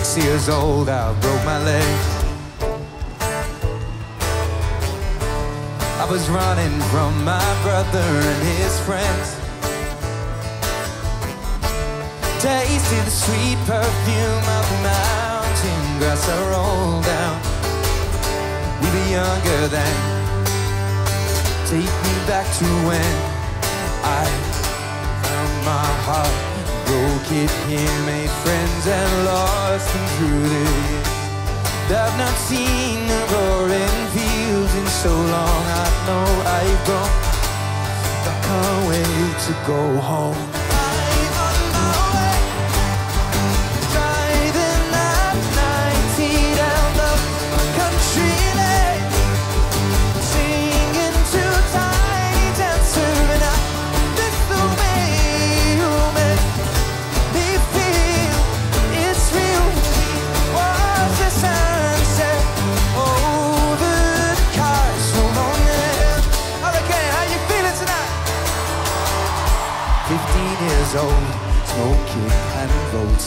six years old, I broke my leg. I was running from my brother and his friends. Tasted the sweet perfume of the mountain grass I rolled down. We were younger then. Take me back to when I found my heart, broke here, made friends and lost them through the years. I've not seen the roaring fields in so long. I know I've grown. I can't wait to go home.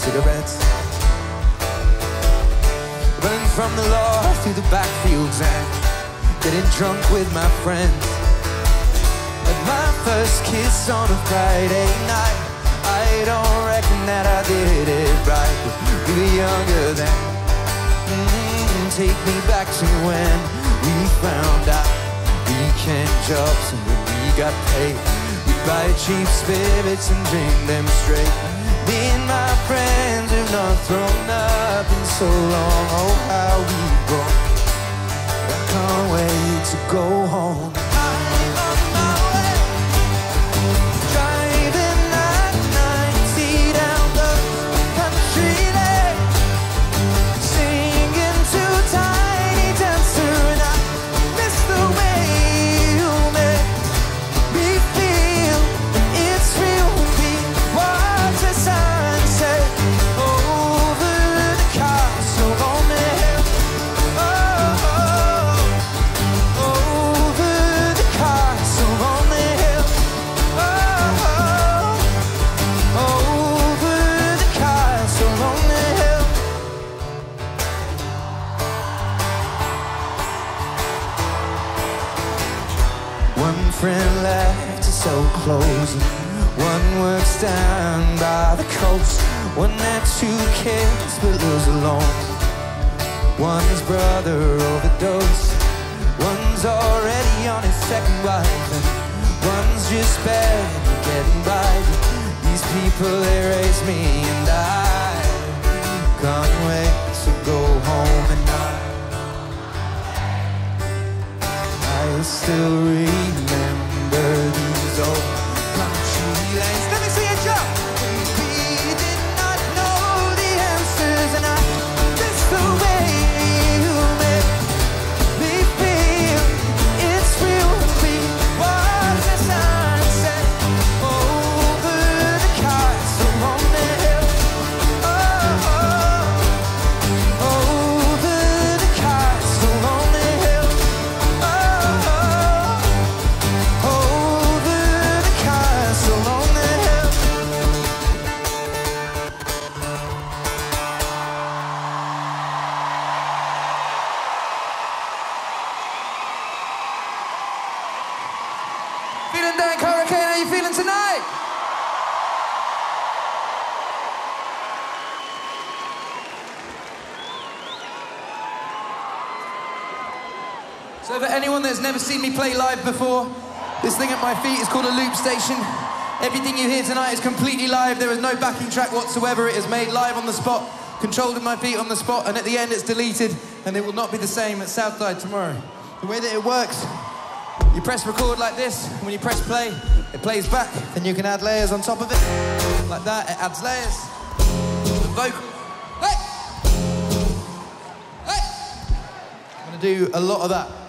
Cigarettes. Running from the law through the backfields and getting drunk with my friends. At my first kiss on a Friday night, I don't reckon that I did it right. But we were younger then. Mm, take me back to when we found out weekend jobs and when we got paid. We'd buy cheap spirits and drink them straight. Not thrown up in so long. Oh, how we've grown. I can't wait to go home. Everything you hear tonight is completely live. There is no backing track whatsoever. It is made live on the spot, controlled with my feet on the spot, and at the end it's deleted, and it will not be the same at Southside tomorrow. The way that it works, you press record like this, and when you press play, it plays back, and you can add layers on top of it. Like that, it adds layers. The vocal. Hey! Hey! I'm gonna do a lot of that.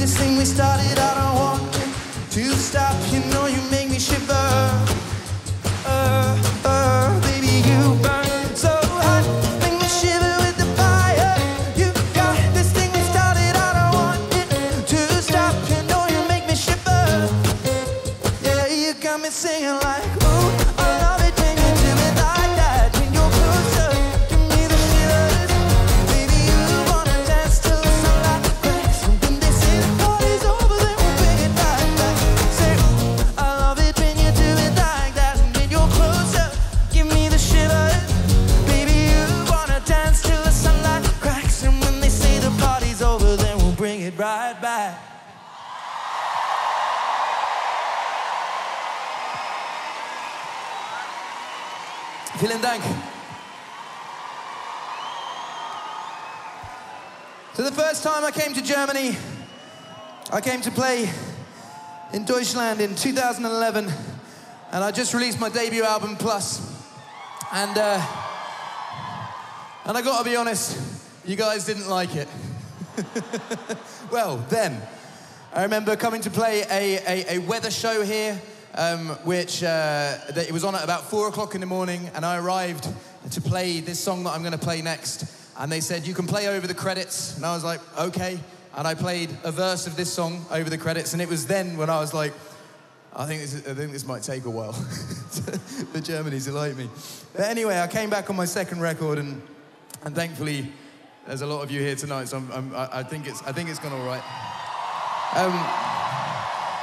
This thing we started, I don't want to stop. You know first time I came to Germany, I came to play in Deutschland in 2011, and I just released my debut album Plus, and uh, and I got to be honest, you guys didn't like it. well, then. I remember coming to play a, a, a weather show here, um, which uh, it was on at about four o'clock in the morning, and I arrived to play this song that I'm to play next. And they said, You can play over the credits. And I was like, Okay. And I played a verse of this song over the credits, and it was then when I was like, I think this, I think this might take a while for Germany to like me. But anyway, I came back on my second record, and, and thankfully, there's a lot of you here tonight, so I'm, I'm, I I think it's, I think it's gone all right. Um,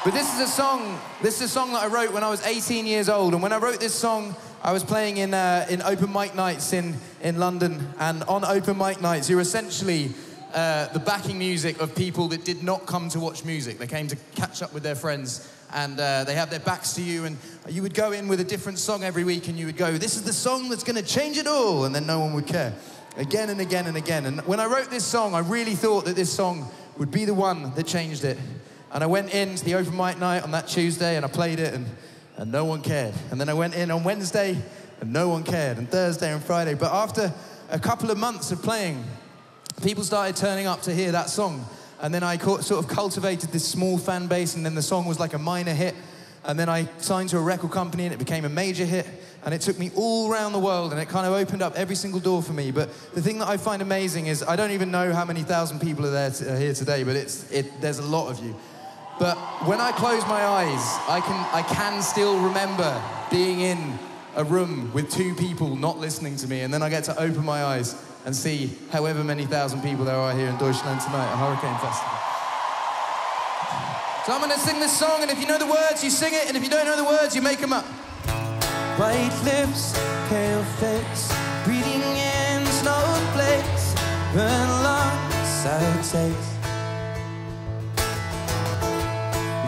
but this is a song. This is a song that I wrote when I was 18 years old. And when I wrote this song, I was playing in uh, in open mic nights in in London. And on open mic nights, you're essentially uh, the backing music of people that did not come to watch music. They came to catch up with their friends. And uh, they have their backs to you, and you would go in with a different song every week, and you would go, "This is the song that's going to change it all," and then no one would care, again and again and again. And when I wrote this song, I really thought that this song would be the one that changed it. And I went in to the open mic night on that Tuesday and I played it and, and no one cared. And then I went in on Wednesday and no one cared. And Thursday and Friday. But after a couple of months of playing, people started turning up to hear that song. And then I sort of cultivated this small fan base, and then the song was like a minor hit. And then I signed to a record company, and it became a major hit. And it took me all around the world, and it kind of opened up every single door for me. But the thing that I find amazing is I don't even know how many thousand people are there uh, here today, but it's, it, there's a lot of you. But when I close my eyes, I can, I can still remember being in a room with two people not listening to me, and then I get to open my eyes and see however many thousand people there are here in Deutschland tonight at Hurricane Festival. So I'm gonna sing this song, and if you know the words, you sing it, and if you don't know the words, you make them up. White lips, pale face, breathing in snowflakes, burn lungs, sour taste.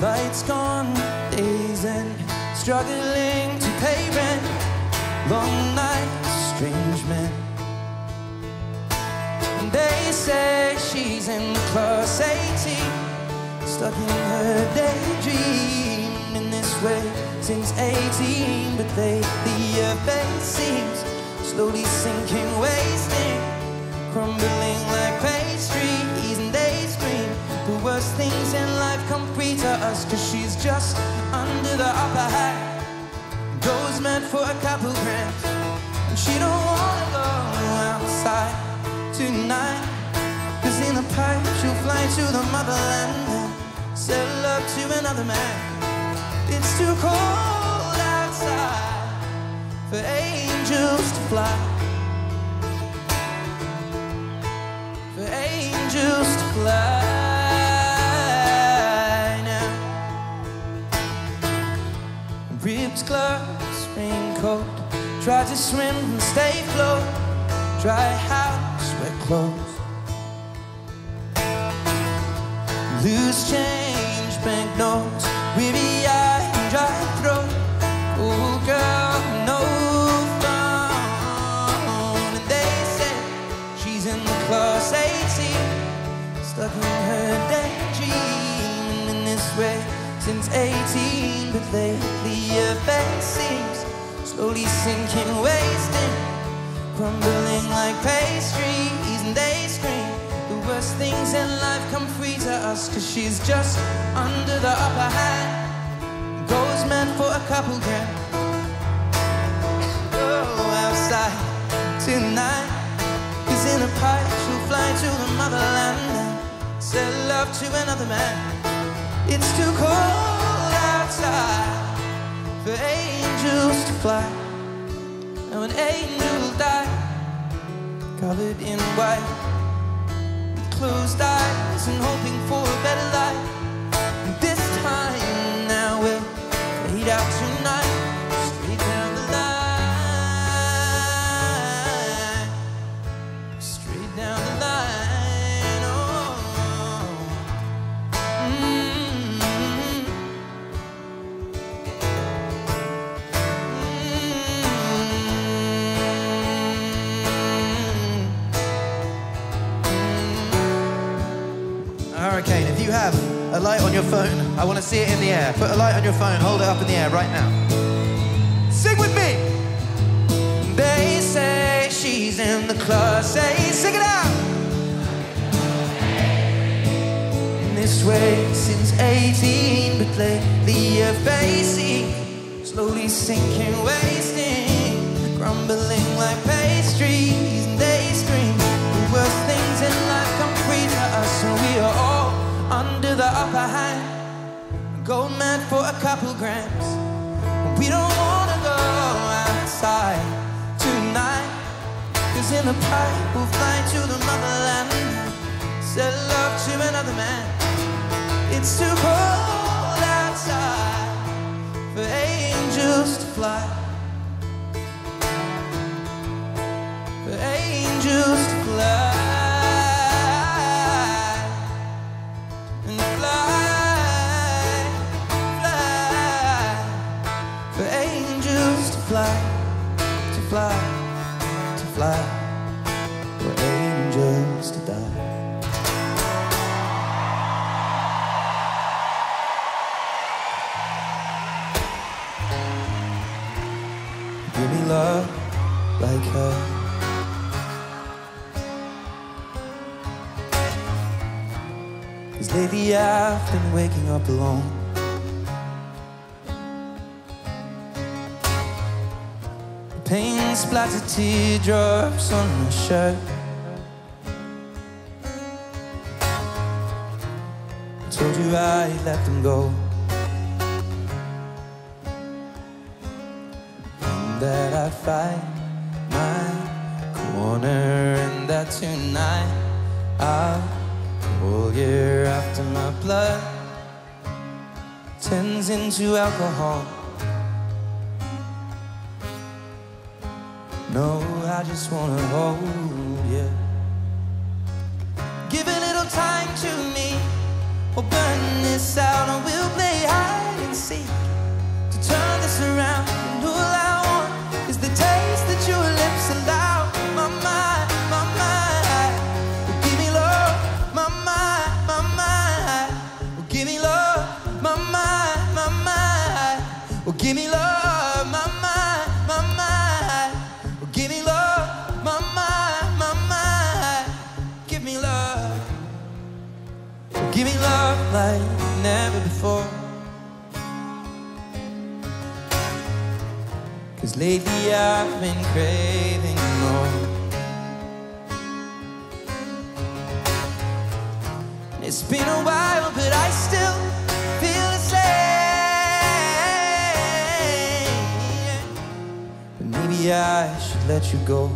Lights gone, days end, struggling to pay rent. Long nights, strange men. And they say she's in the class 18, stuck in her daydream in this way since 18. But lately her face seems slowly sinking, wasting, crumbling like they scream. The worst things in life come free to us, cause she's just under the upper hat. Goes meant for a couple grams, and she don't wanna go outside tonight. Cause in a pipe she'll fly to the motherland and settle up to another man. It's too cold outside for angels to fly. For angels to fly Ribs, gloves, raincoat. Try to swim and stay afloat. Dry house, wet clothes. Loose change, banknotes. Weary eye and dry throat. Oh, girl, no phone. And they say she's in the class 18. Stuck in her daydream in this way since 18. But lately face seems slowly sinking, wasting, crumbling like pastries. And they scream the worst things in life come free to us. Cause she's just under the upper hand. Goes meant for a couple grams. Go outside tonight. Cause in a pipe she'll fly to the motherland and settle up to another man. It's too cold outside for angels to fly. And when angels die, covered in white, with closed eyes and hoping for a better life. A light on your phone, I want to see it in the air. Put a light on your phone, hold it up in the air right now. Sing with me. They say she's in the club. Say, sing it out. In This way since 18, but lately you're facing slowly sinking, wasting, crumbling couple grams. We don't wanna go outside tonight. Cause in the pipe we'll fly to the motherland. Settle love to another man. It's too cold outside for angels to fly. For angels to belong. Pain splattered teardrops on my shirt. Told you I let them go. And that I fight my corner, and that tonight I'll pull you after my blood into alcohol. No, I just wanna hold giving love like never before. Cause lately I've been craving more. And it's been a while, but I still feel the same. But maybe I should let you go.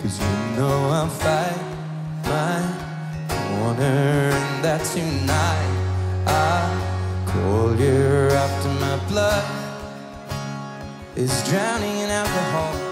Cause you know I'm fine. My corner, and that tonight. I call you after my blood Is drowning in alcohol.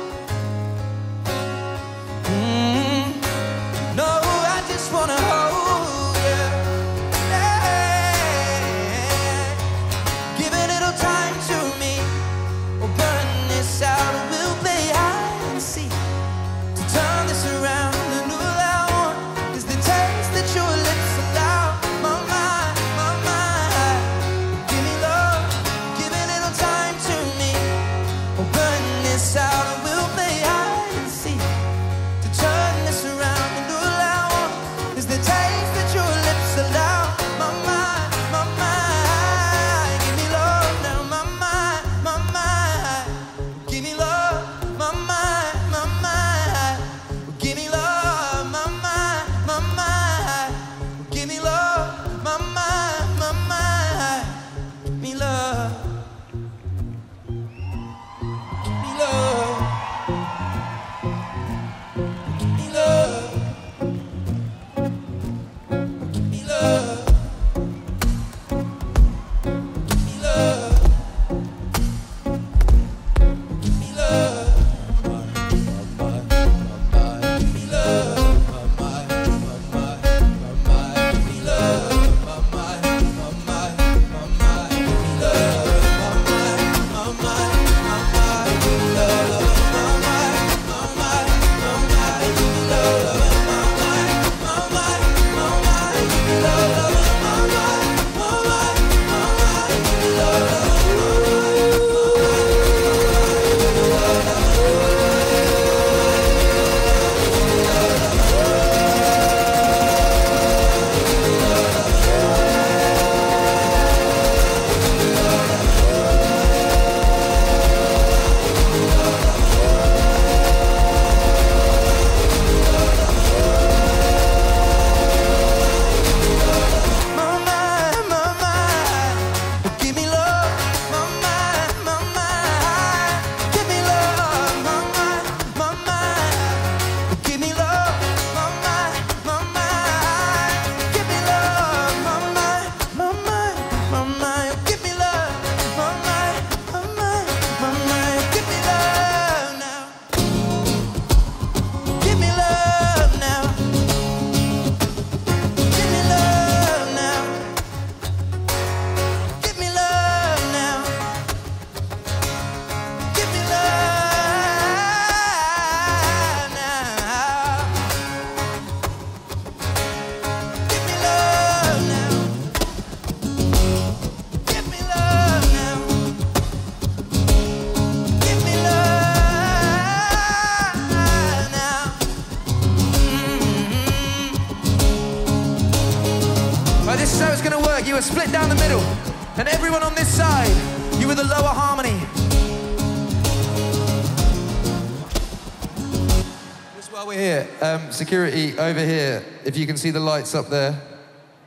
Security over here, if you can see the lights up there.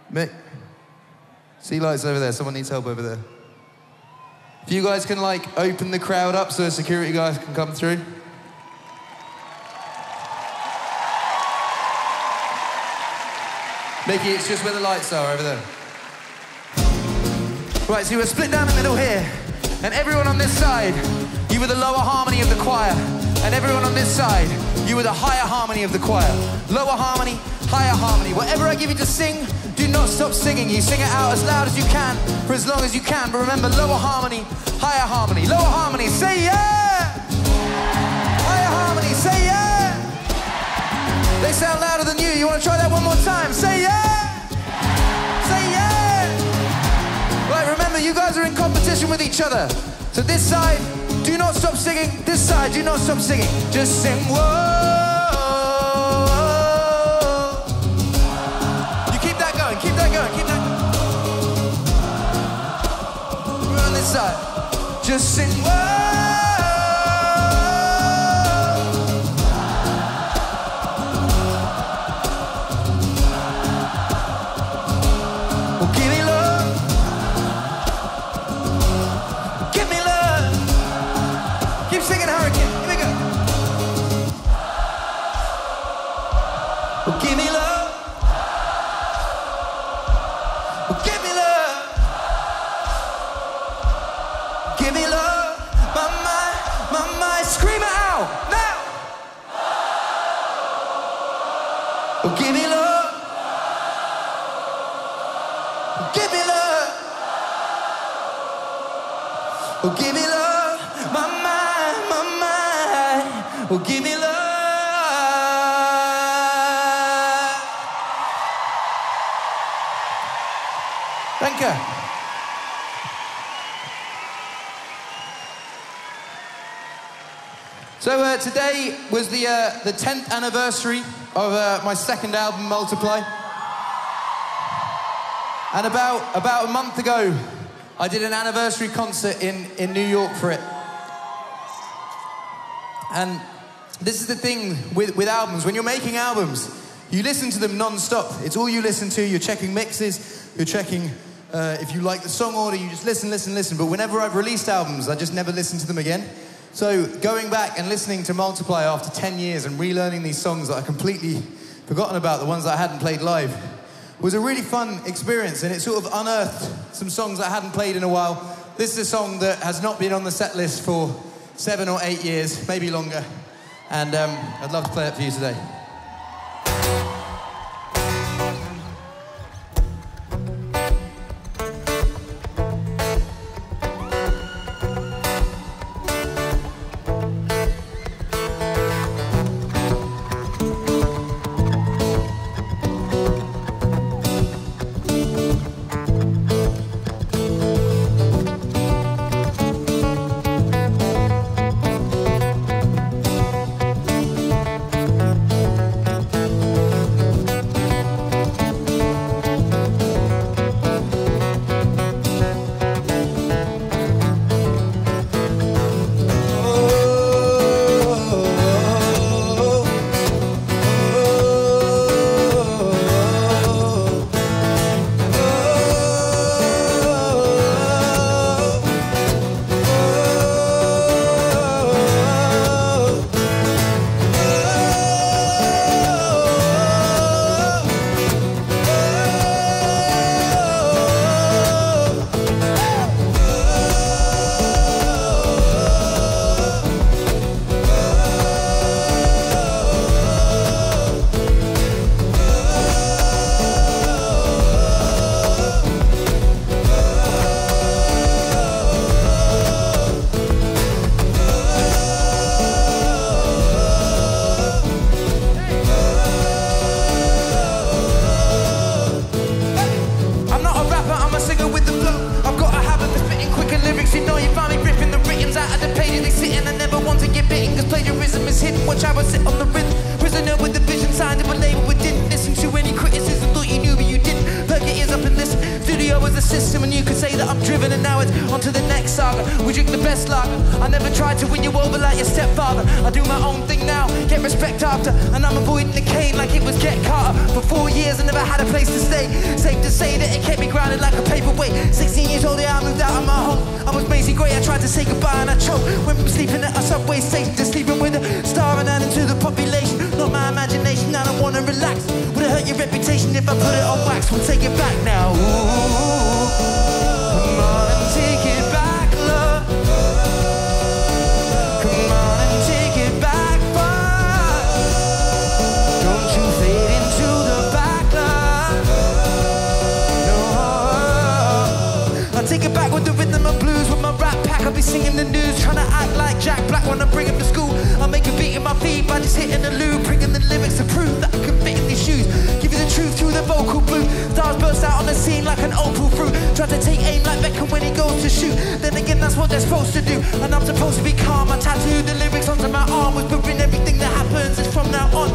Mick, see lights over there. Someone needs help over there. If you guys can like open the crowd up so the security guys can come through. Mickey, it's just where the lights are over there. Right, so we're split down the middle here, and everyone on this side, you were the lower harmony of the choir, and everyone on this side, you were the higher harmony of the choir. Lower harmony, higher harmony. Whatever I give you to sing, do not stop singing. You sing it out as loud as you can for as long as you can. But remember, lower harmony, higher harmony. Lower harmony, say yeah! Higher harmony, say yeah! They sound louder than you. You want to try that one more time? Say yeah! Say yeah! Right, remember, you guys are in competition with each other. So this side, do not stop singing. This side, do not stop singing. Just sing whoa. You keep that going, keep that going, keep that going. We're on this side. Just sing whoa. Oh, give me love. My mind, my mind. Oh, give me love. Thank you. So uh, today was the uh, the 10th anniversary of uh, my second album, Multiply. And about, about a month ago, I did an anniversary concert in, in New York for it. And this is the thing with, with albums. When you're making albums, you listen to them non-stop. It's all you listen to. You're checking mixes, you're checking uh, if you like the song order, you just listen, listen, listen. But whenever I've released albums, I just never listen to them again. So going back and listening to Multiply after 10 years and relearning these songs that I completely forgotten about, the ones that I hadn't played live, was a really fun experience and it sort of unearthed some songs I hadn't played in a while. This is a song that has not been on the set list for seven or eight years, maybe longer. And um, I'd love to play it for you today. System, and you could say that I'm driven, and now it's on to the next saga. We drink the best lager. I never tried to win you over like your stepfather. I do my own thing now, get respect after, and I'm avoiding the cane like it was Get Carter. For four years, I never had a place to stay. Safe to say that it kept me grounded like a paperweight. 16 years old, yeah, I moved out of my home. I was Macy Gray, I tried to say goodbye and I choked. Went from sleeping at a subway station to sleeping with a star and out into the population. Not my imagination, I don't wanna relax. Would it hurt your reputation if I put it on wax? We'll take it back now. Ooh, I'll be singing the news, trying to act like Jack Black when I bring him to school. I'll make a beat in my feet by just hitting the loop, bringing the lyrics to prove that I can fit in these shoes. The truth through the vocal blue. Stars burst out on the scene like an opal fruit. Try to take aim like Beckham when he goes to shoot. Then again, that's what they're supposed to do. And I'm supposed to be calm. I tattooed the lyrics onto my arm, whispering everything that happens is from now on.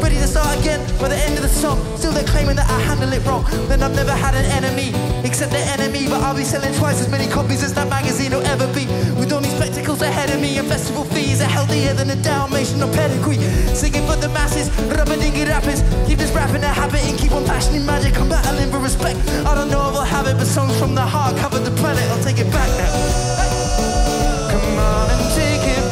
Ready to start again by the end of the song. Still they're claiming that I handle it wrong. Then I've never had an enemy, except the enemy. But I'll be selling twice as many copies as that magazine will ever be. With only spectacles ahead of me and festival fees are healthier than a Dalmatian pedigree. Singing for the masses, rubber rappers. Keep this rapping a habit and keep on passioning magic. I'm battling for respect. I don't know if I'll have it, but songs from the heart cover the planet. I'll take it back now. Come on and take it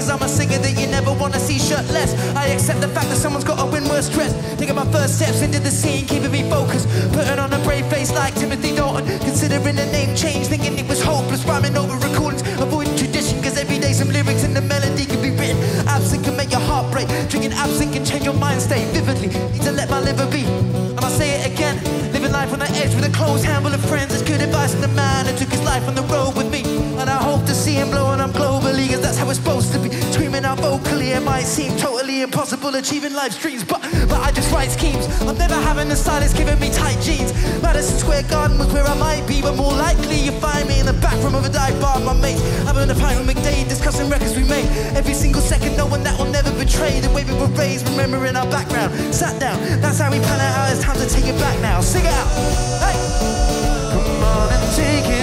cause I'm a singer that you never wanna see shirtless. I accept the fact that someone's gotta win worse stress. Taking my first steps into the scene, keeping me focused. Putting on a brave face like Timothy Dalton. Considering the name change, thinking it was hopeless. Rhyming over recordings, avoiding tradition, cause every day some lyrics and the melody can be written. Absent can make your heart break. Drinking absinthe can change your mind state vividly. Need to let my liver be. Life on the edge with a close handful of friends. It's good advice from the man who took his life on the road with me. And I hope to see him blowing up globally, cause that's how it's supposed to be. Screaming out vocally, it might seem totally impossible achieving live streams, but but I just write schemes. I'm never having a stylist giving me tight jeans. Madison Square Garden was where I might be, but more likely you find me in the back room of a dive bar, my mates. Having a pint with McDade, discussing records we made. Every single second, knowing that will never betray the way we were raised, remembering our background. Sat down, that's how we plan it out. It's time to take it back now. Sing it out. Come on and take it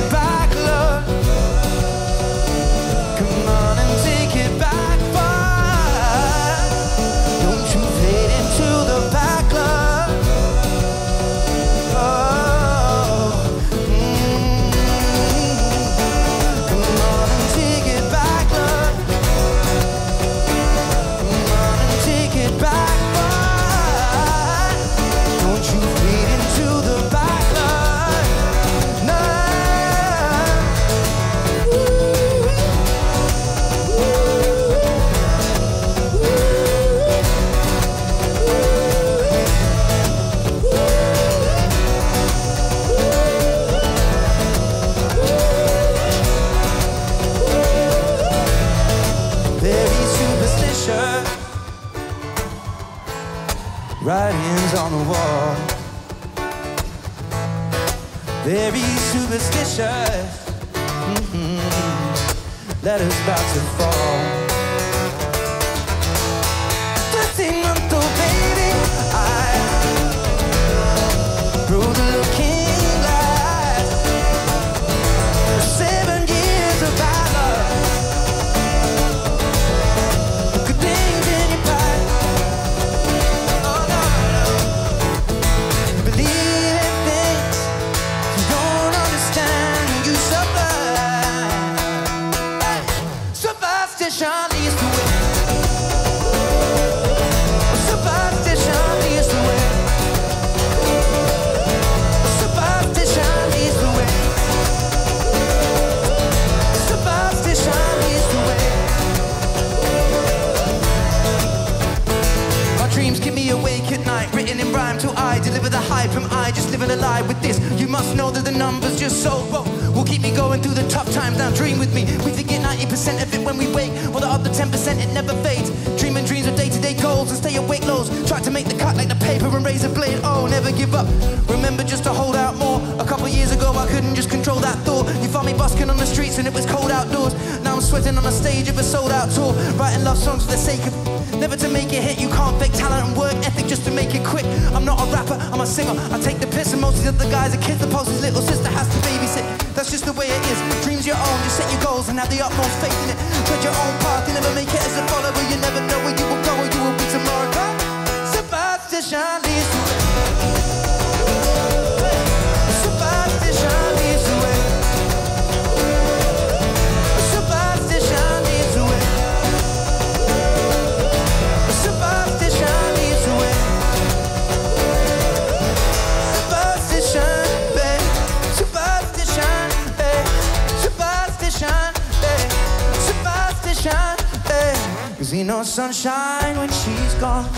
Cause ain't no sunshine when she's gone.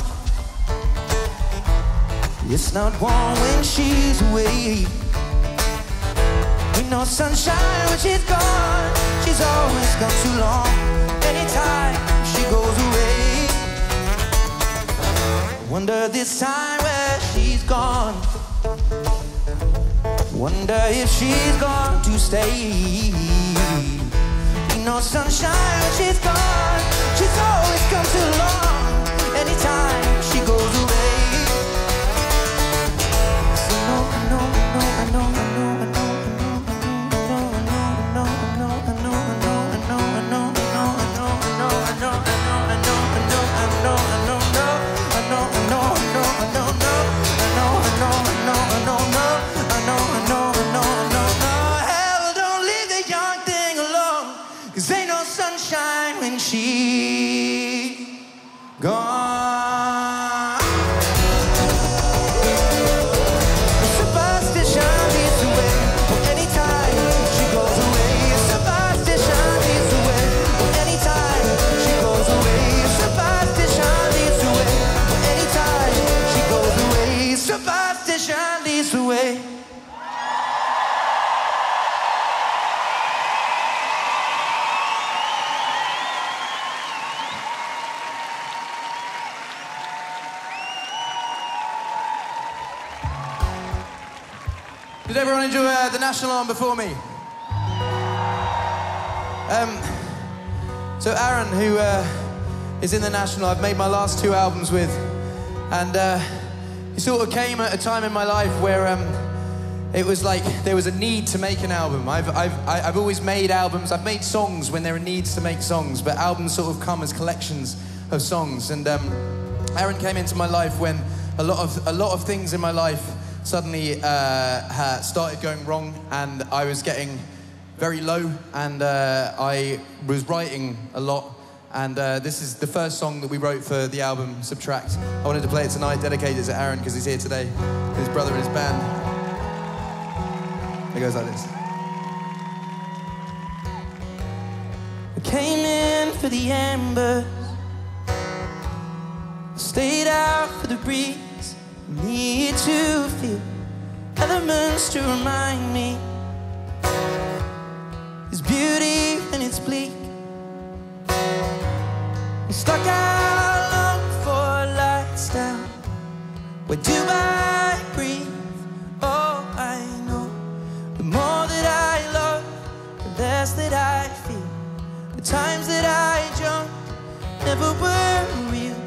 It's not warm when she's away. Ain't no sunshine when she's gone. She's always gone too long. Anytime she goes away. Wonder this time where she's gone. Wonder if she's gone to stay. Ain't no sunshine when she's gone. Always come too long. Everyone enjoy uh, the national anthem before me? Um, so Aaron, who uh, is in the national, I've made my last two albums with, and uh, he sort of came at a time in my life where um, it was like there was a need to make an album. I've, I've, I've always made albums. I've made songs when there are needs to make songs, but albums sort of come as collections of songs. And um, Aaron came into my life when a lot of a lot of things in my life suddenly uh, started going wrong, and I was getting very low, and uh, I was writing a lot. And uh, this is the first song that we wrote for the album Subtract. I wanted to play it tonight, dedicated to Aaron because he's here today, his brother and his band. It goes like this. I came in for the embers, stayed out for the breeze. Need to feel elements to remind me It's beauty when it's bleak. I'm stuck out long for lights down. Where do I breathe? Oh, I know. The more that I love, the less that I feel. The times that I jump never were real.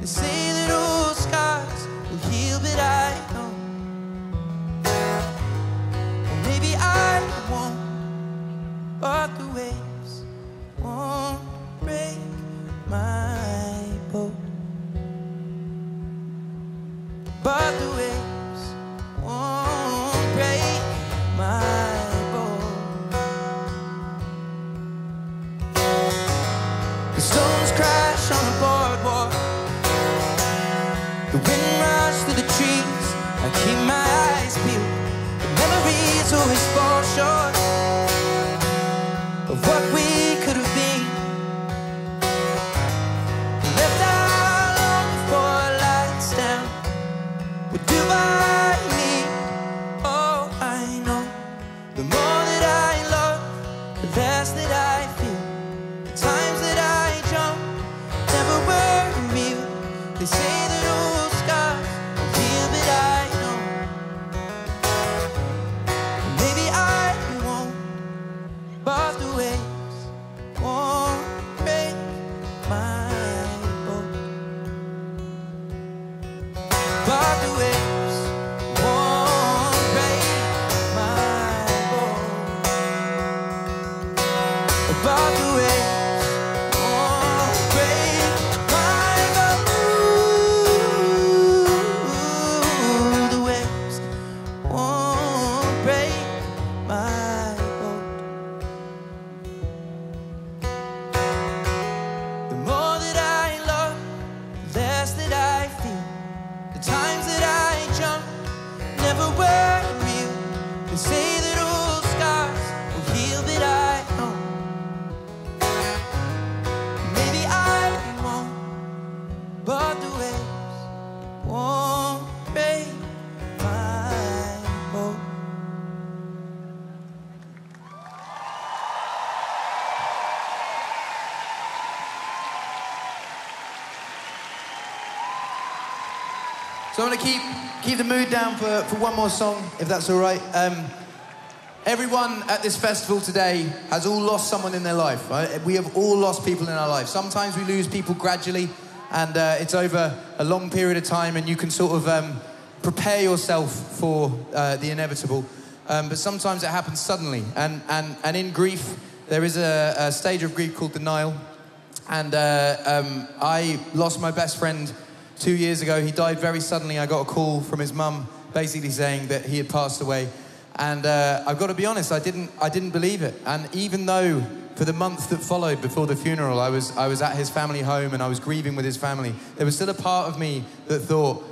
They say keep keep the mood down for, for one more song, if that's all right. Um, everyone at this festival today has all lost someone in their life. Right? We have all lost people in our life. Sometimes we lose people gradually, and uh, it's over a long period of time, and you can sort of um, prepare yourself for uh, the inevitable. Um, but sometimes it happens suddenly, and, and, and in grief, there is a, a stage of grief called denial. And uh, um, I lost my best friend two years ago. He died very suddenly. I got a call from his mum basically saying that he had passed away. And uh, I've got to be honest, I didn't, I didn't believe it. And even though for the month that followed before the funeral, I was, I was at his family home and I was grieving with his family, there was still a part of me that thought,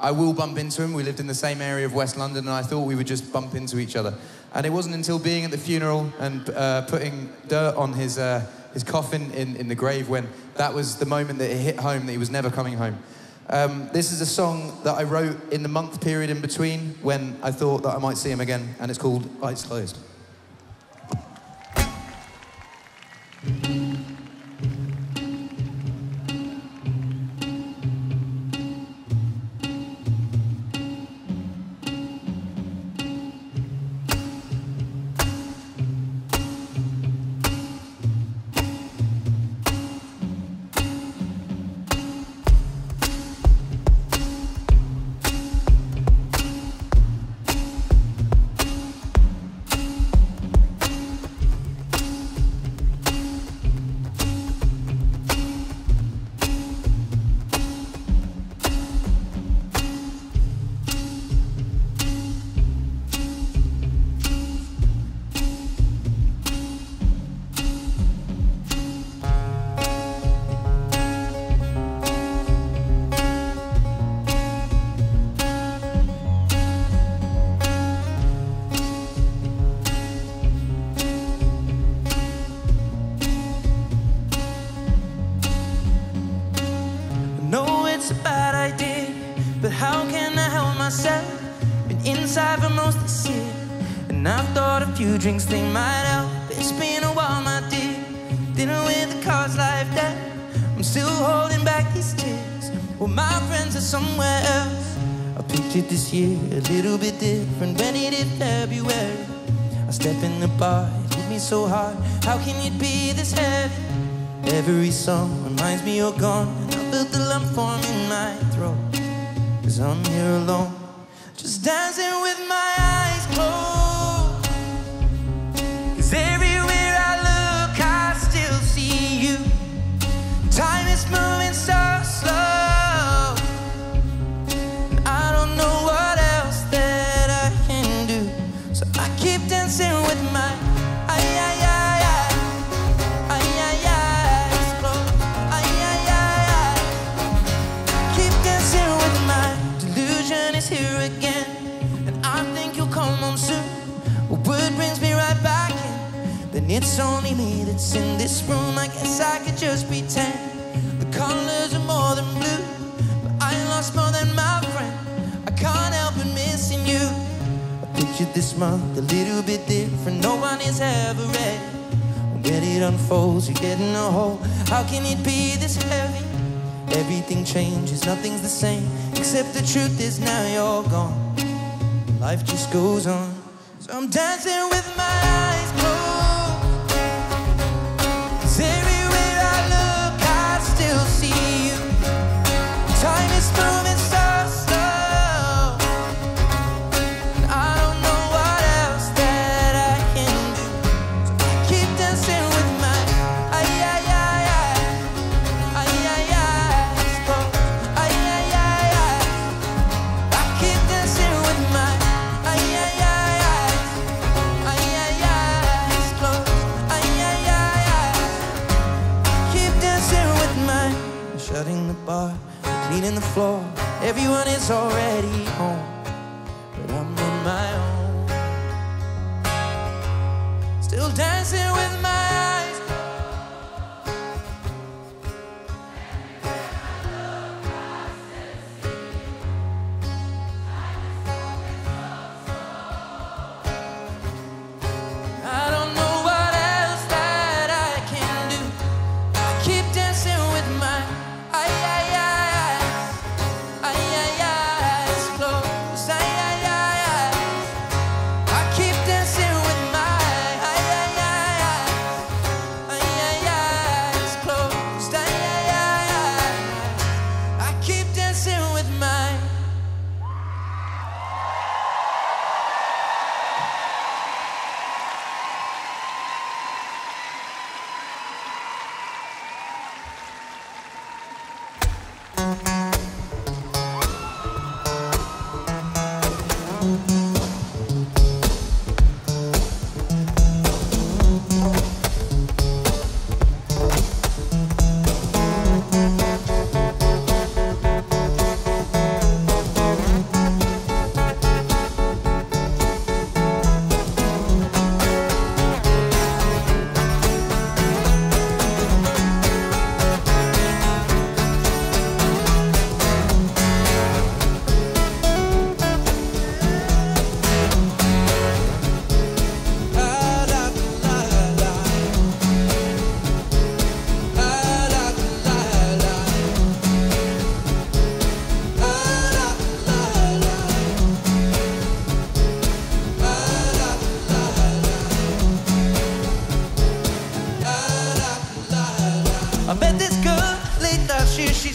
I will bump into him. We lived in the same area of West London, and I thought we would just bump into each other. And it wasn't until being at the funeral and uh, putting dirt on his, uh, his coffin in, in the grave when that was the moment that it hit home that he was never coming home. Um, this is a song that I wrote in the month period in between when I thought that I might see him again, and it's called Eyes Closed. This month a little bit different. No one is ever ready. When it unfolds, you get in a hole. How can it be this heavy? Everything changes, nothing's the same. Except the truth is now you're gone. Life just goes on. So I'm dancing with my eyes in the floor. Everyone is already home,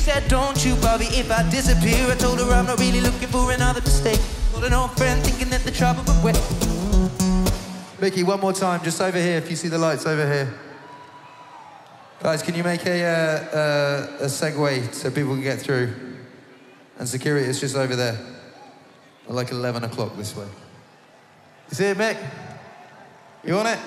said, Don't you, Bobby, if I disappear. I told her I'm not really looking for another mistake. Told an old friend thinking that the trouble would wait. Mickey, one more time, just over here, if you see the lights over here. Guys, can you make a, uh, uh, a segue so people can get through? And security is just over there. Like 11 o'clock this way. You see it, Mick? You on it?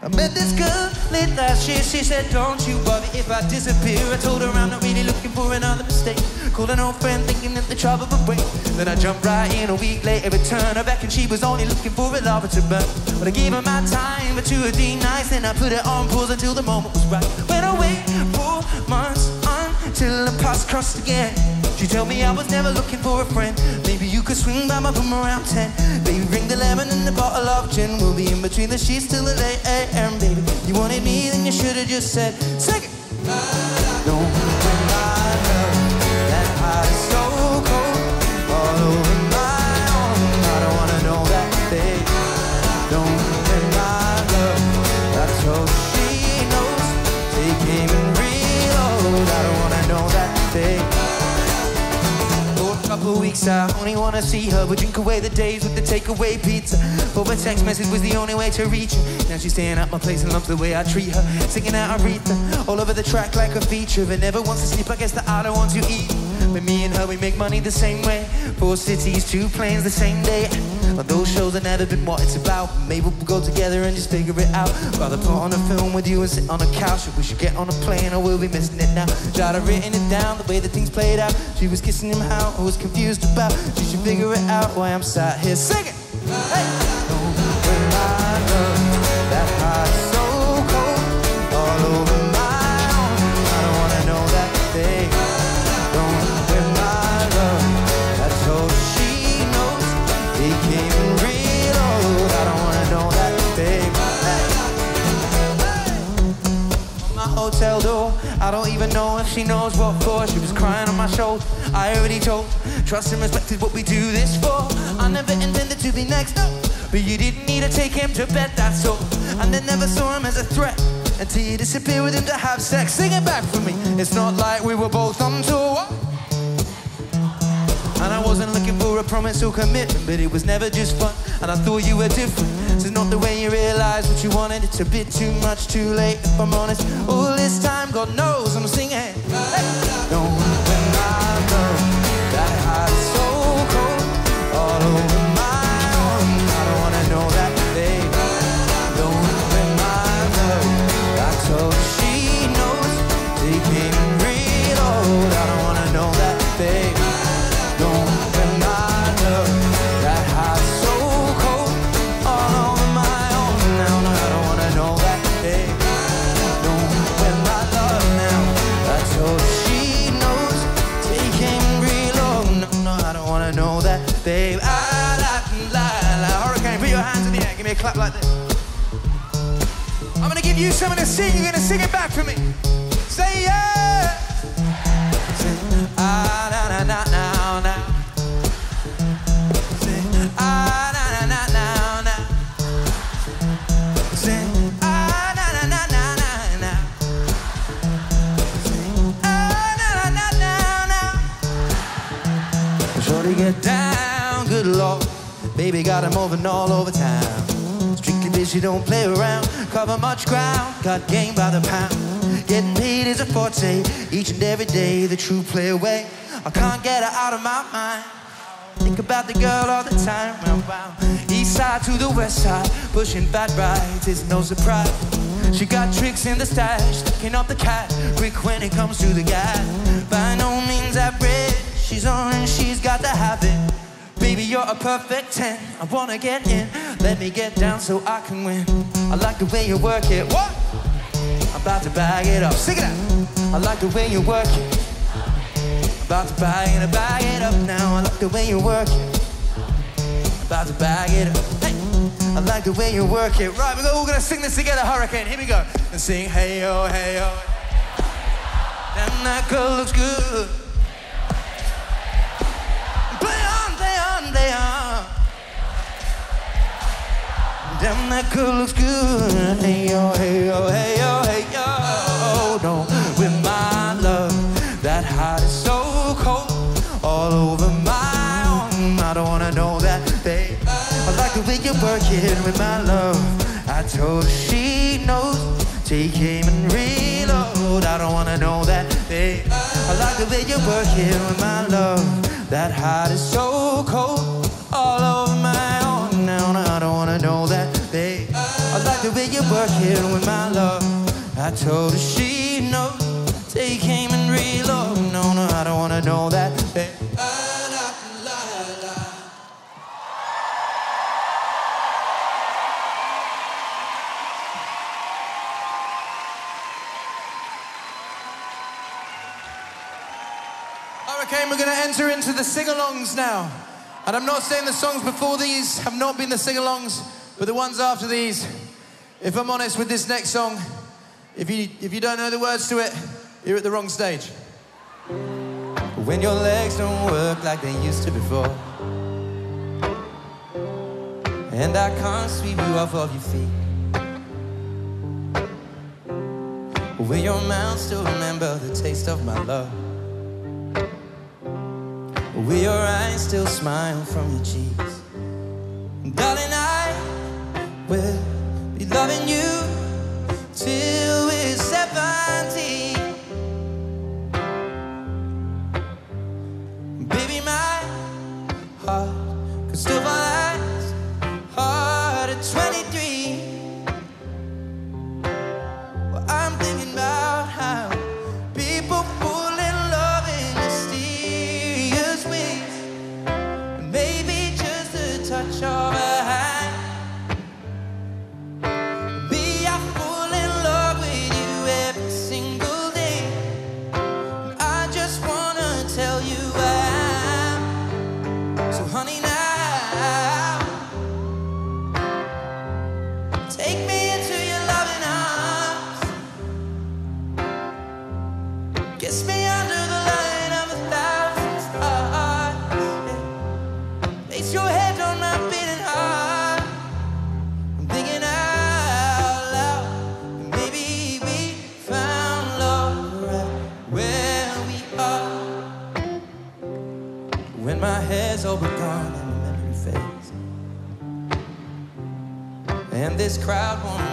I met this girl late last year. She said, Don't you, Bobby, if I disappear. I told her I'm not really looking for another mistake. Called an old friend thinking that the trouble would break. Then I jumped right in a week later, returned her back, and she was only looking for a lover to burn. But I gave her my time for two or three nights, and I put it on pause until the moment was right. Went away four months until the paths crossed again. She told me I was never looking for a friend. Maybe you could swing by my room around 10. Baby, bring the lemon and the bottle of gin. We'll be in between the sheets till the late a.m. Baby, you wanted me, then you should have just said, it. I only wanna see her But drink away the days with the takeaway pizza. But a text message was the only way to reach her. Now she's staying at my place and loves the way I treat her. Singing out Aretha All over the track like a feature. But never wants to sleep, I guess that I don't want to eat But me and her, we make money the same way. Four cities, two planes the same day. But those shows have never been what it's about? Maybe we'll go together and just figure it out. Rather put on a film with you and sit on a couch. We should get on a plane or we'll be missing it now. Should have written it down the way that things played out? She was kissing him how I was confused about. She should figure it out why I'm sat here singing. Hey! Hotel door. I don't even know if she knows what for. She was crying on my shoulder. I already told. Trust and respect is what we do this for. I never intended to be next up, but you didn't need to take him to bed. That's all. And I never saw him as a threat until you disappeared with him to have sex. Sing it back for me. It's not like we were both on tour. And I wasn't promise or commitment, but it was never just fun. And I thought you were different. It's not the way you realize what you wanted. It's a bit too much, too late, if I'm honest. All this time, God knows I'm singing. Hey. Much ground, got game by the pound. Getting paid is a forte, each and every day, the true play away. I can't get her out of my mind. Think about the girl all the time. East side to the west side, pushing bad rides is no surprise. She got tricks in the stash, stacking up the cash, quick when it comes to the gas. By no means average, she's on and she's got the habit. Baby, you're a perfect 10. I wanna get in. Let me get down so I can win. I like the way you work it. What? I'm about to bag it up. Sing it out. I like the way you work it. About to bag it, up, bag it up now. I like the way you work it. About to bag it up. Hey, I like the way you work it. Right, we're all gonna sing this together, Hurricane. Here we go. And sing, hey yo, hey yo. Damn, that girl looks good. Play on, play on, play on. Damn, that girl looks good. Hey yo, hey yo, hey yo, hey yo. Don't with my love. That heart is so cold, all over my arm. I don't wanna know that, babe. I like the way you work it with my love. I told her she knows. Take aim and reload. I don't wanna know that, babe. I like the way you work it with my love. That heart is so cold, like the way you work it with my love. I told her she. No, no, I don't wanna know that, we're going to enter into the sing-alongs now. And I'm not saying the songs before these have not been the sing-alongs, but the ones after these, if I'm honest with this next song, if you, if you don't know the words to it, you're at the wrong stage. When your legs don't work like they used to before, and I can't sweep you off of your feet. Will your mouth still remember the taste of my love? Will your eyes still smile from your cheeks? Darling, I will loving you till we're 70. Baby, my heart could still fall this crowd won't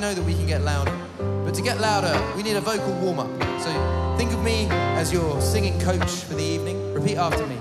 know that we can get louder. But to get louder, we need a vocal warm up. So think of me as your singing coach for the evening. Repeat after me.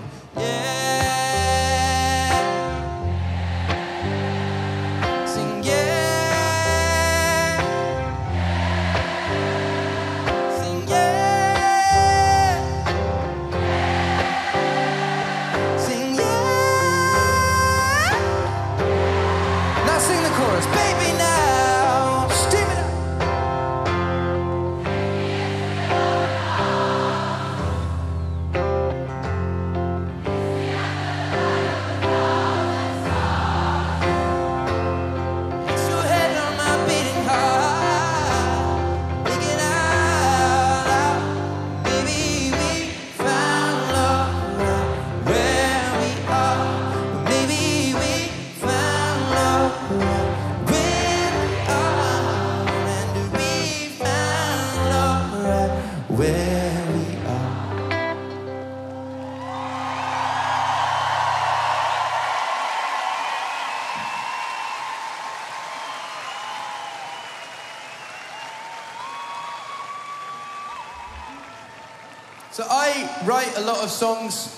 Write a lot of songs,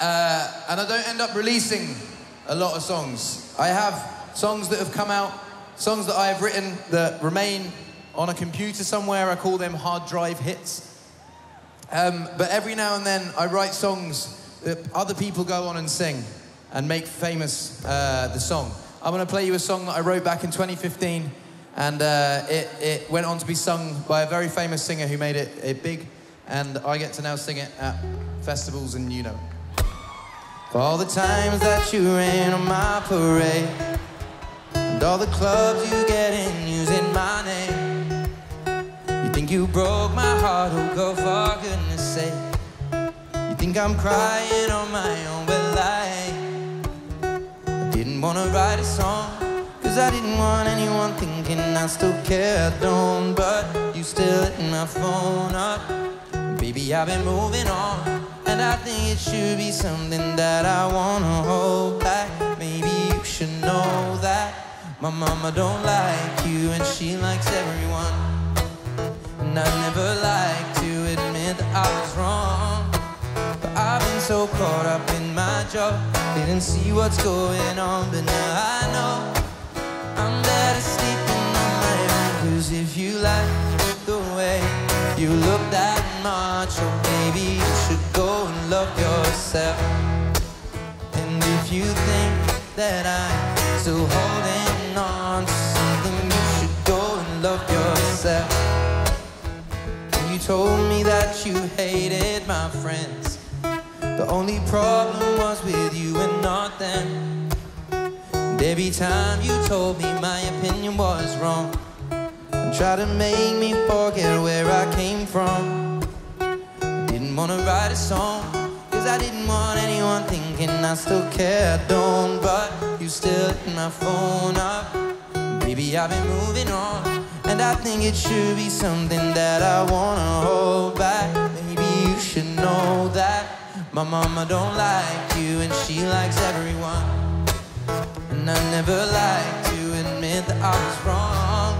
uh, and I don't end up releasing a lot of songs. I have songs that have come out, songs that I have written that remain on a computer somewhere. I call them hard drive hits. Um, but every now and then, I write songs that other people go on and sing and make famous uh, the song. I'm going to play you a song that I wrote back in 2015, and uh, it, it went on to be sung by a very famous singer who made it, it big, and I get to now sing it at festivals, and you know. For all the times that you ran on my parade And all the clubs you get in using my name You think you broke my heart, oh go for goodness sake. You think I'm crying on my own, well I I didn't wanna write a song Cause I didn't want anyone thinking I still care, I don't. But you still hitting my phone up Baby, I've been moving on, and I think it should be something that I wanna hold back. Maybe you should know that my mama don't like you, and she likes everyone. And I never like to admit that I was wrong, but I've been so caught up in my job, didn't see what's going on, but now I know I'm better sleeping on my own. Cause if you like the way you look that much, oh maybe you should go and love yourself. And if you think that I'm still holding on to something, you should go and love yourself. You told me that you hated my friends. The only problem was with you and not them. And every time you told me my opinion was wrong tried to make me forget where I came from. I didn't wanna write a song, cause I didn't want anyone thinking I still care, I don't. But you still hit my phone up. Baby, I've been moving on, and I think it should be something that I wanna hold back. Maybe you should know that my mama don't like you, and she likes everyone. And I never like to admit that I was wrong.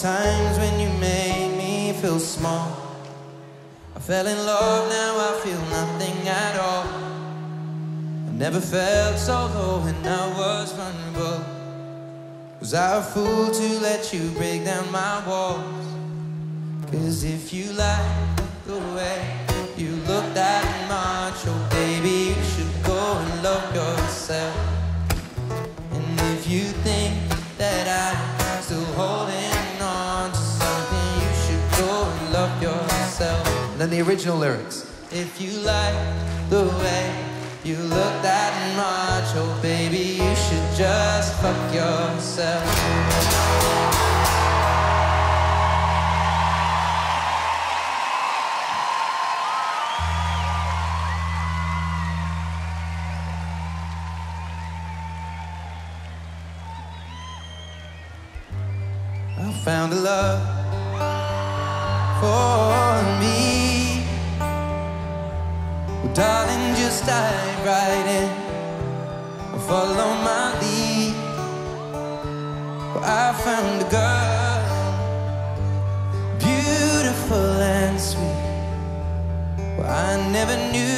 times when you made me feel small. I fell in love, now I feel nothing at all. I never felt so low when I was vulnerable. Was I a fool to let you break down my walls? Cause if you like the way you look at the original lyrics. If you like the way you look that much, oh baby, you should just fuck yourself. found a love never knew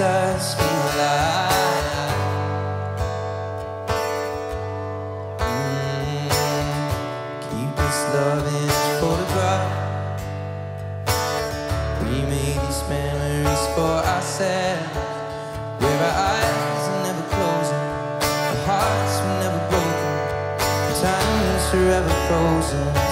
us collide. Mm, keep this love in photograph. We made these memories for ourselves. Where our eyes are never closing, our hearts were never broken, time is forever frozen.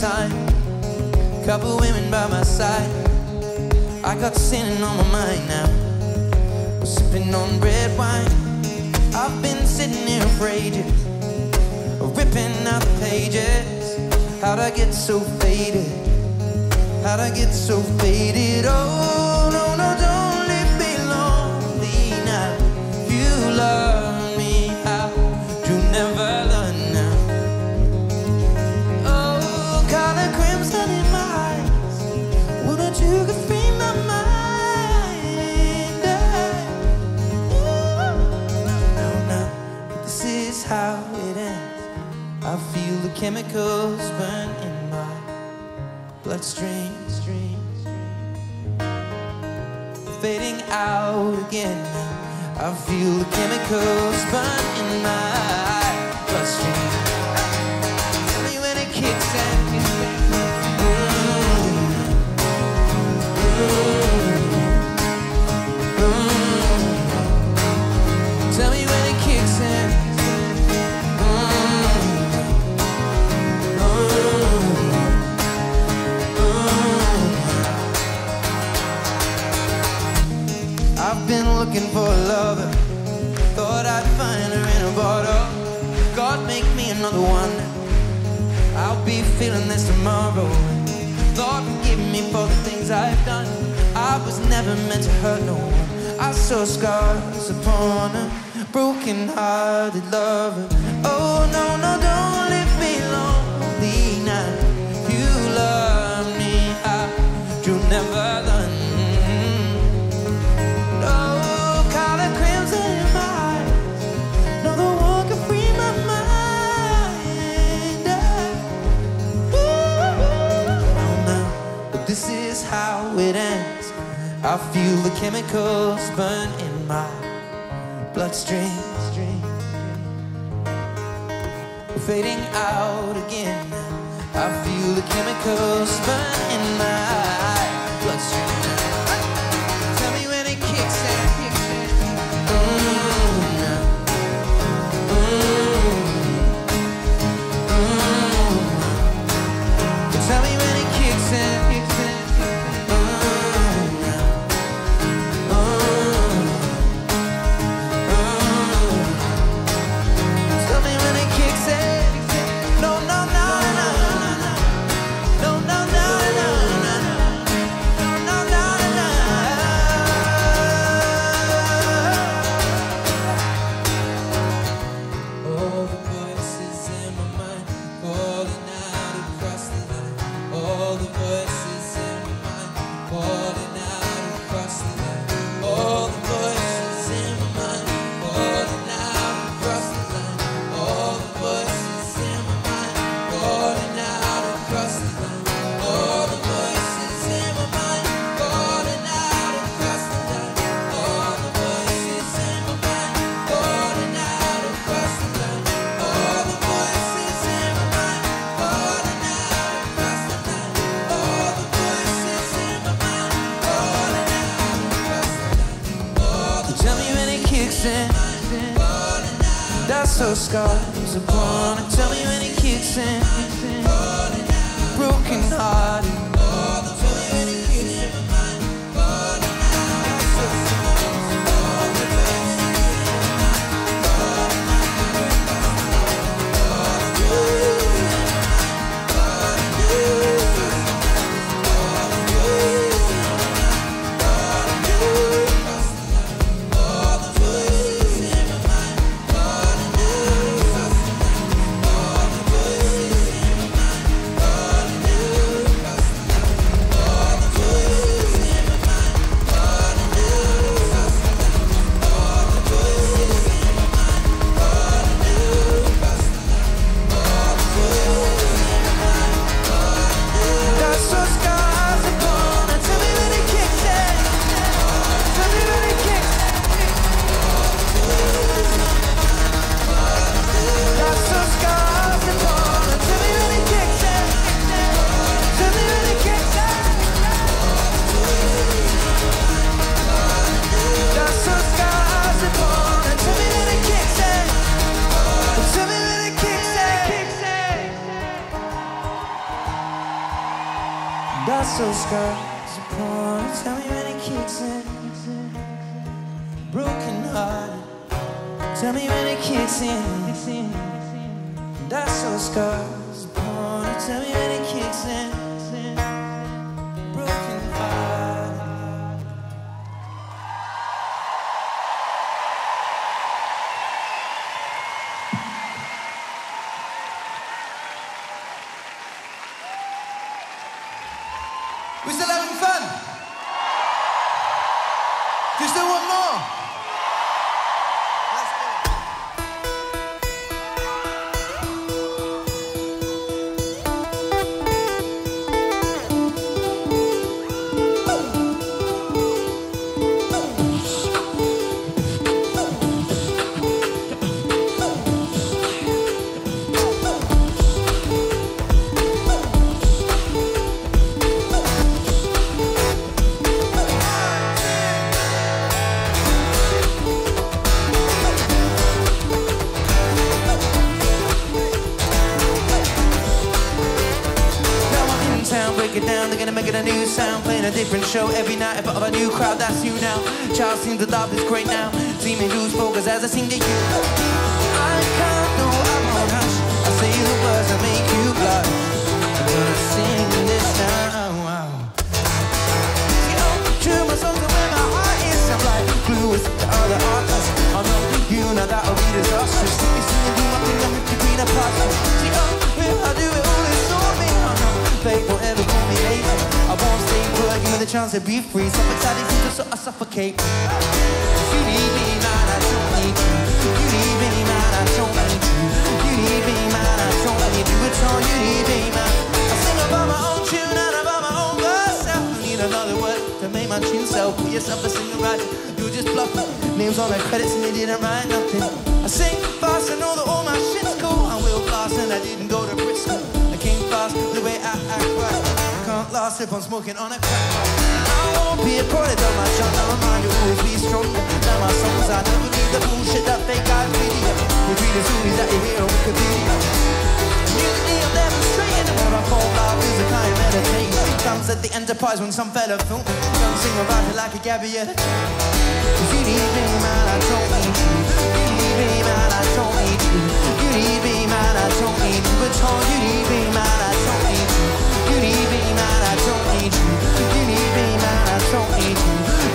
time. Couple women by my side. I got sinning on my mind now. Sipping on red wine. I've been sitting here for ages, ripping out the pages. How'd I get so faded? How'd I get so faded? Show every night, make my tune sell. Put yourself a singer right, you're just bluffing Names on the credits and they didn't write nothing. I sing fast, I know that all my shit's cool. I will blast and I didn't go to Brit School. I came fast the way I act right. Can't last if I'm smoking on a crack won't be a product of my junk Never mind, you'll always be stronger Now my songs, I never need the bullshit that fake guys video We read the stories that you hear on Wikipedia Usually I'm demonstrating when I fall out music I am meditating Thumbs at the Enterprise when some fella film Don't sing about it like a Gabrielle If you need me man I don't need you You need me man I don't need you You need me man I don't need you all you need me man I don't need you You need me man I don't need you I don't need.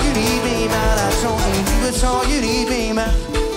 You You need me man. I don't need. You At all you need me man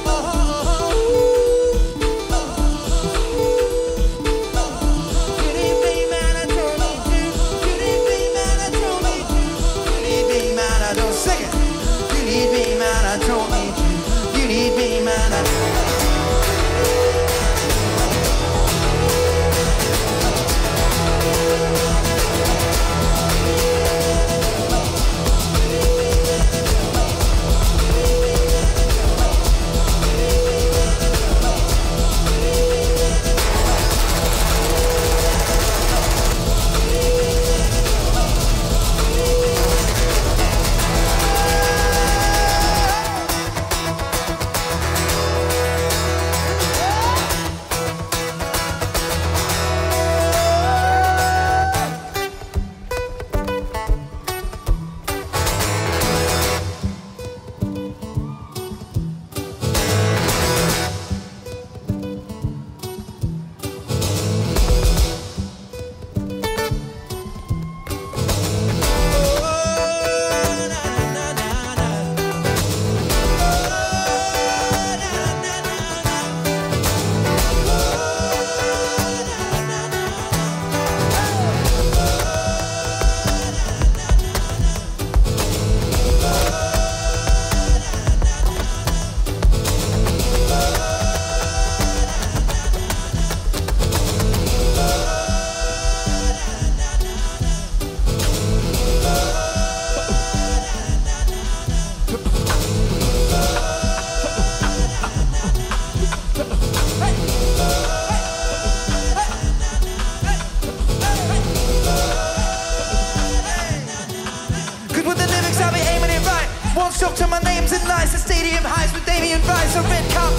With the lyrics Right Rice, a red cup.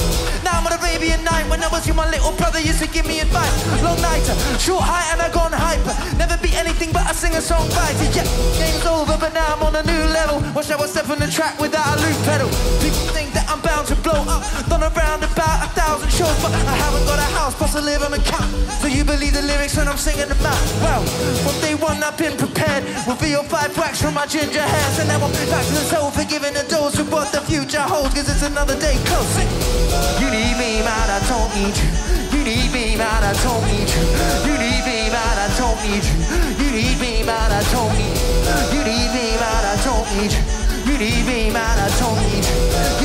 Now I'm on Arabian night. When I was you, my little brother used to give me advice. Long night, short high, and I gone hyper. Never be anything but a singer songwriter. Yeah, game's over, but now I'm on a new level. How I step on the track without a loop pedal. People think that I'm bound to blow up. Done around about a thousand shows, but I haven't got a house, plus I live on a couch. So you believe the lyrics when I'm singing them out? Well, from day one I've been prepared. With VO5 wax from my ginger hairs, and now I'm back to the soul, forgiving the dose of what the future holds, cause it's another day You need me, man, I don't need you. You need me, man, I don't need you. You need me, man, I don't need you. You need me, man, I don't need you. You need me, man, I don't need you. You need me, man, I don't need you.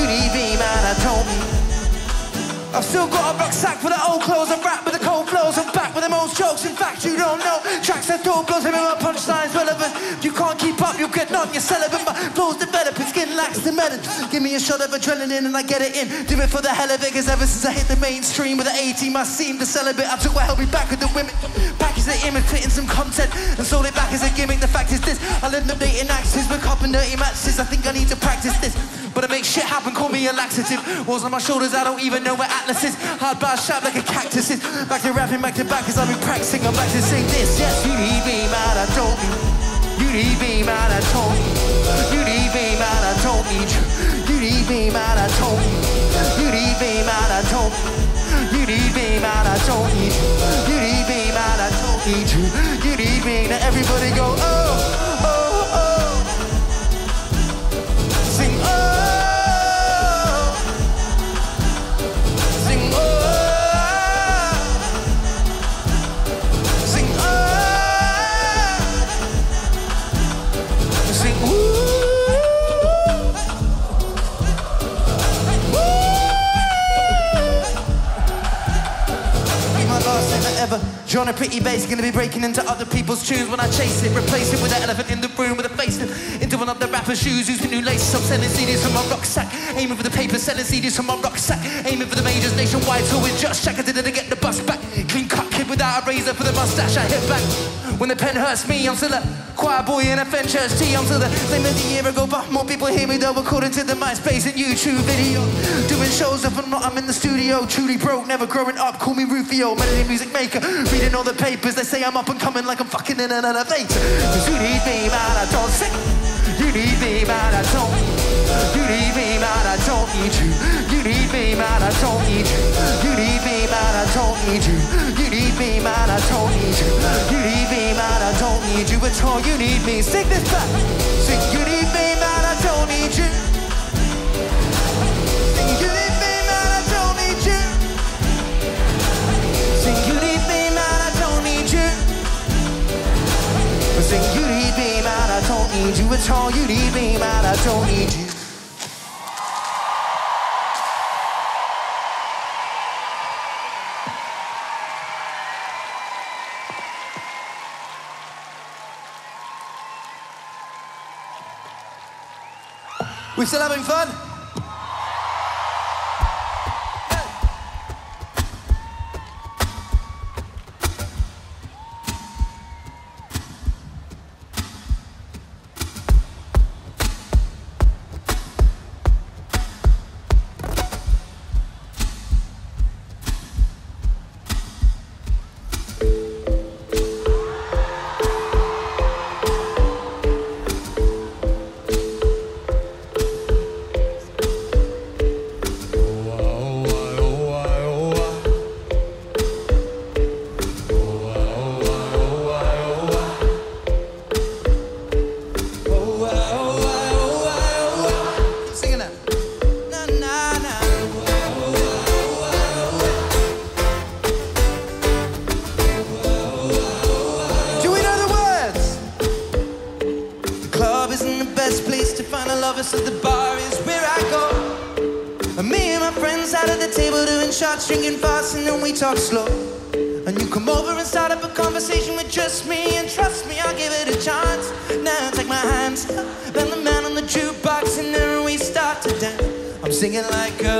I've still got a rucksack for the old clothes. I'm rap with the cold flows. I'm back with the most jokes. In fact, you don't know. Tracks that door blows. Every my punchlines relevant. If you can't keep up, you'll get none. You're celibate. My flow's developing. Skin lacks the melon. Give me a shot of adrenaline and I get it in. Do it for the hell of it. Cause ever since I hit the mainstream with the 18, I seem to celibate. I took what held me back with the women. Package the image, fitting some content. And sold it back as a gimmick. The fact is this. I live up dating axes with cop and dirty matches. I think I need to practice this. But I make shit happen, call me a laxative. Walls on my shoulders, I don't even know where Atlas is. Hard bar sharp like a cactus. Back to rapping, back to back, cause I've been practicing. I'm back to say this. Yes, you need me, man, I don't need you. need me, man, I don't need you. need me, man, I don't need you. You need me, man, I need you. You need me, man, I don't You need me, man, I need you. You need me, man, I need you. You need me. Now everybody go, oh, John a pretty bass, gonna be breaking into other people's tunes when I chase it. Replace it with an elephant in the room with a facelift. Into one of the rapper's shoes, using new laces. I'm selling CDs from my rucksack. Aiming for the paper, selling CDs from my rucksack. Aiming for the majors nationwide, so with just check. I did it to get the bus back. Clean cut kid without a razor for the mustache. I hit back. When the pen hurts me, I'm still a choir boy in a Fenchurch tee. I'm still the same as a year ago, but more people hear me though, according to the MySpace and YouTube video. Doing shows if I'm not, I'm in the studio. Truly broke, never growing up. Call me Rufio, melody music maker. Reading all the papers, they say I'm up and coming like I'm fucking in an elevator. Cause you need me, man, I don't. You need me, man, I don't. You need me, man, I don't need you. You need me, man, I don't need you. You need me, man, I don't need you. You need me, man, I don't need you. You need me, man, I don't need you at all. You need me. Sing this back. Sing, you need you all. You need me, man, I don't need you. We still having fun? Singing like, girl,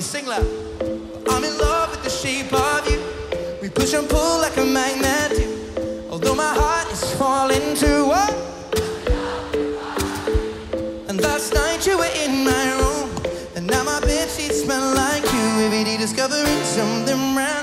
Sing loud. I'm in love with the shape of you. We push and pull like a magnet do. Although my heart is falling to what? And last night you were in my room. And now my bed sheets smell like you. Every day discovering something round.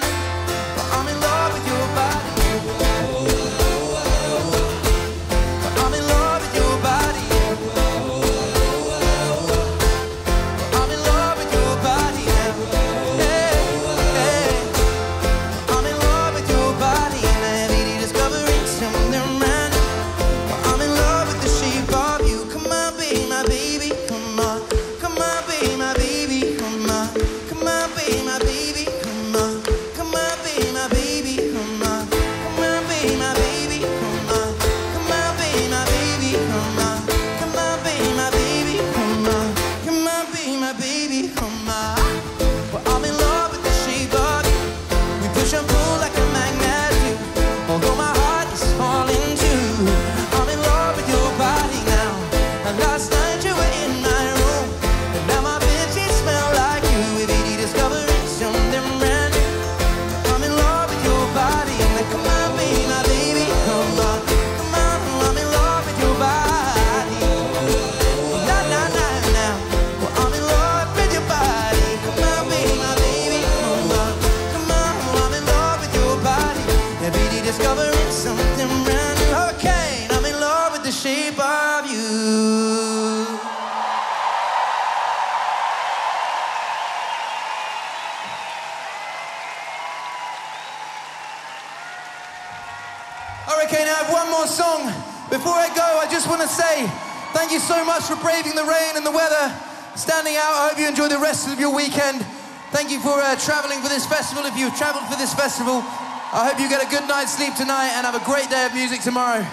thank you so much for braving the rain and the weather, standing out. I hope you enjoy the rest of your weekend. Thank you for uh, traveling for this festival. If you've traveled for this festival, I hope you get a good night's sleep tonight and have a great day of music tomorrow.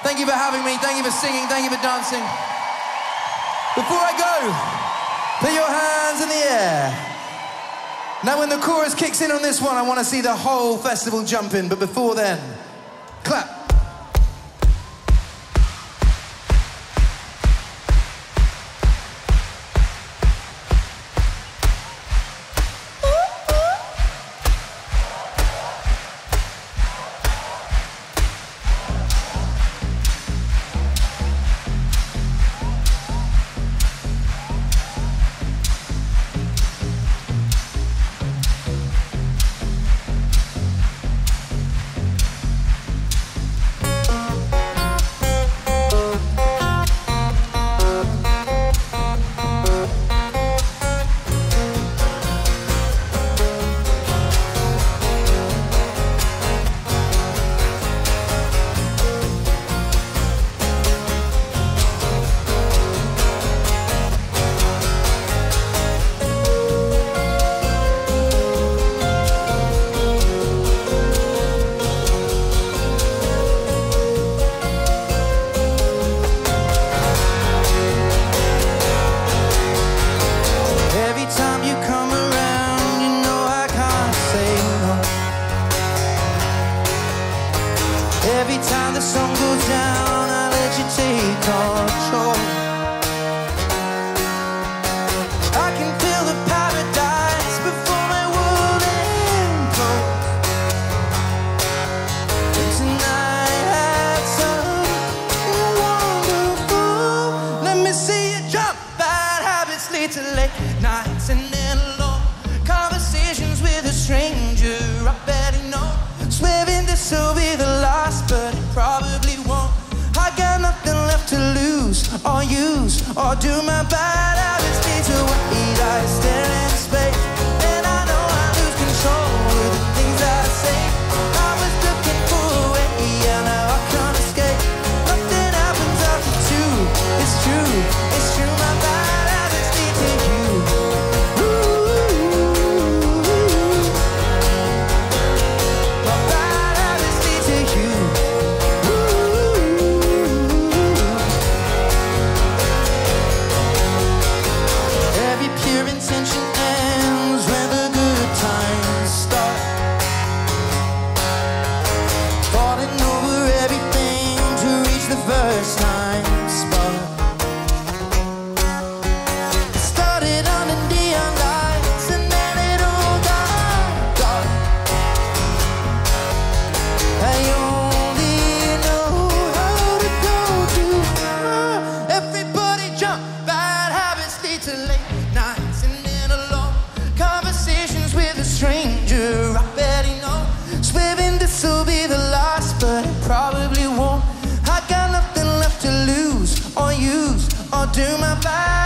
Thank you for having me. Thank you for singing. Thank you for dancing. Before I go, put your hands in the air. Now, when the chorus kicks in on this one, I want to see the whole festival jumping. But before then, clap. Do. My bad